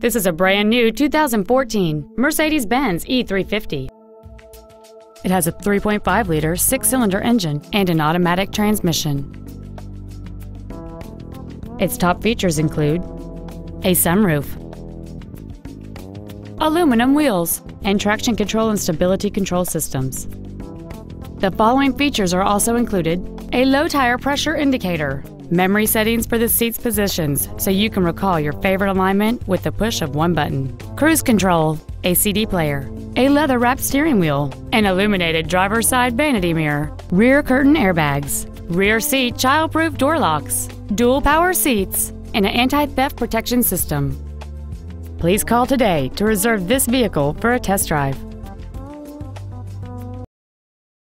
This is a brand new 2014 Mercedes-Benz E350. It has a 3.5-liter six-cylinder engine and an automatic transmission. Its top features include a sunroof, aluminum wheels, and traction control and stability control systems. The following features are also included a low tire pressure indicator, memory settings for the seat's positions so you can recall your favorite alignment with the push of one button, cruise control, a CD player, a leather wrapped steering wheel, an illuminated driver's side vanity mirror, rear curtain airbags, rear seat child proof door locks, dual power seats, and an anti theft protection system. Please call today to reserve this vehicle for a test drive.